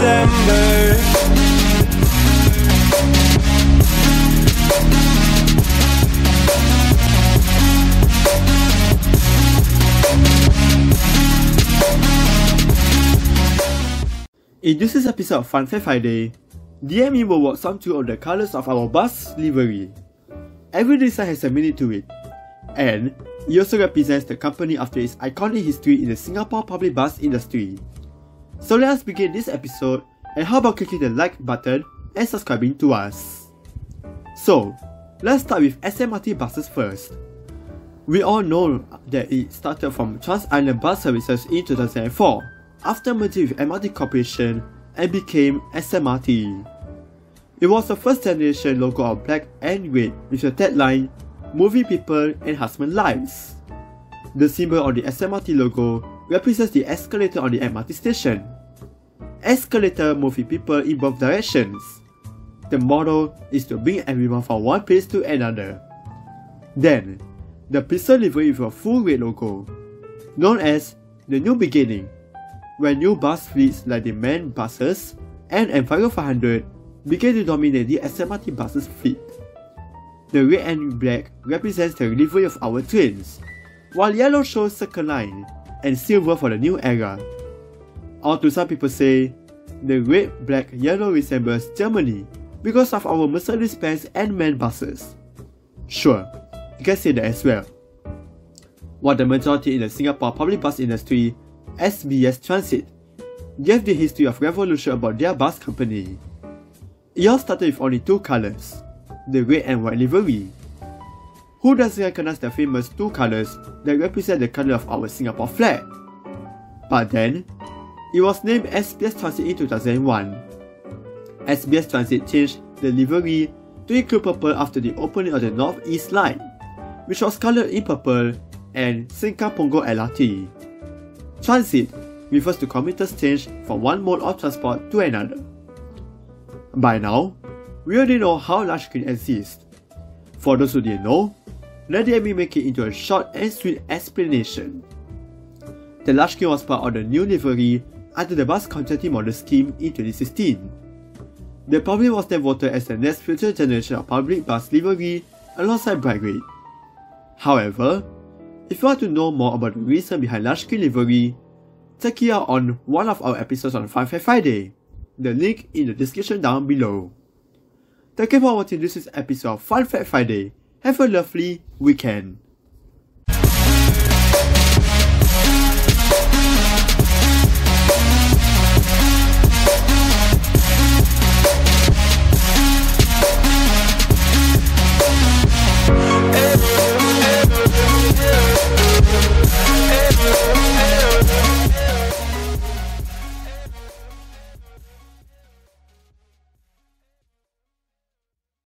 December. In this week's episode of Fun Fact Friday, DME will walk some through on the colours of our bus livery. Every design has a meaning to it, and it also represents the company after its iconic history in the Singapore public bus industry. So let us begin this episode, and how about clicking the like button and subscribing to us? So, let's start with SMRT buses first. We all know that it started from Trans Island Bus Services in 2004 after merging with MRT Corporation and became SMRT. It was the first generation logo of black and red with the tagline Moving People Enhancing Lives. The symbol on the SMRT logo represents the escalator on the MRT station. Escalator moving people in both directions. The model is to bring everyone from one place to another. Then, the pistol livery with a full red logo, known as the New Beginning when new bus fleets like the MAN buses and Enviro 500 began to dominate the SMRT buses fleet. The red and black represents the livery of our trains, while yellow shows Circle Line and silver for the new era. Or to some people say, the red, black, yellow resembles Germany because of our Mercedes-Benz and MAN buses. Sure, you can say that as well. While the majority in the Singapore public bus industry SBS Transit gave the history of revolution about their bus company. It all started with only two colors, the red and white livery. Who doesn't recognize the famous two colors that represent the color of our Singapore flag? But then, it was named SBS Transit in 2001. SBS Transit changed the livery to include purple after the opening of the North East Line, which was colored in purple and Sengkang Punggol LRT. Transit refers to commuters change from one mode of transport to another. By now, we already know how lush green exists. For those who didn't know, let me make it into a short and sweet explanation. The lush green was part of the new livery under the bus contracting model scheme in 2016. The problem was then voted as the next future generation of public bus livery alongside Bright Red. However, if you want to know more about the reason behind lush green livery, check it out on one of our episodes on Fun Fact Friday. The link in the description down below. Thank you for watching this episode of Fun Fact Friday. Have a lovely weekend.